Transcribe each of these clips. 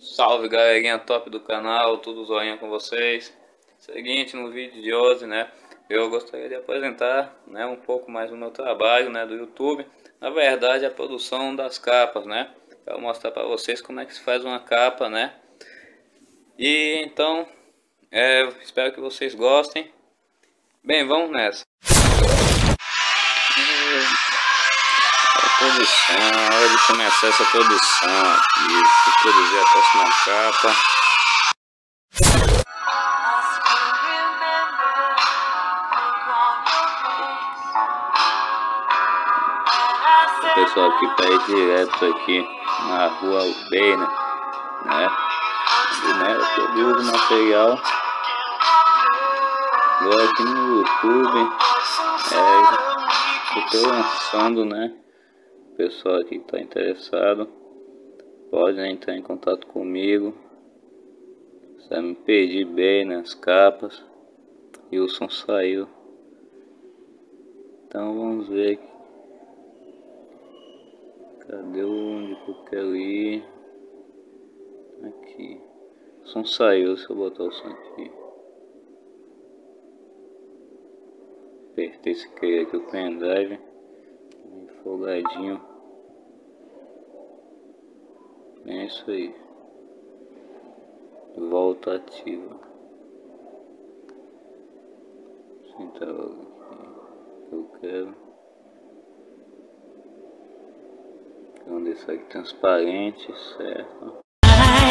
Salve galerinha top do canal, tudo zoinha com vocês. Seguinte, no vídeo de hoje, né, eu gostaria de apresentar, né, um pouco mais do meu trabalho, né, do YouTube. Na verdade, a produção das capas, né. Eu vou mostrar para vocês como é que se faz uma capa, né. E então, é, espero que vocês gostem. Bem, vamos nessa. Produção, hora de começar essa produção aqui, produzir a próxima capa. O pessoal aqui para ir direto aqui na rua Beina, né? Onde, né? Eu produzo material. Agora aqui no YouTube, é, estou lançando, né? Pessoal que está interessado pode entrar em contato comigo. Você me pedir bem nas capas e o som saiu. Então vamos ver aqui. Cadê onde que eu quero ir? Aqui. O som saiu, se eu botar o som aqui. Apertei esse aqui o pendrive folgadinho. É isso aí. Volta ativa. Sentar logo aqui. Eu quero. Quero deixar aqui transparente, certo? I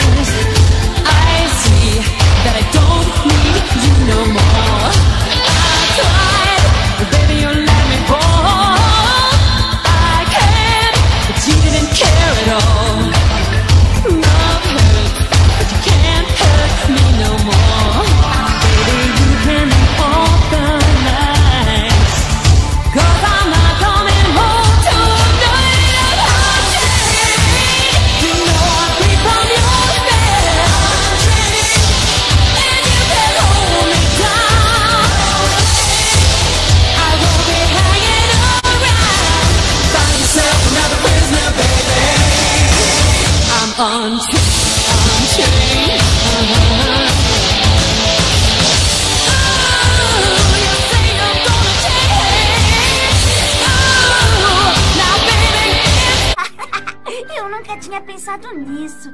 see that I don't need you no more. Tinha pensado nisso.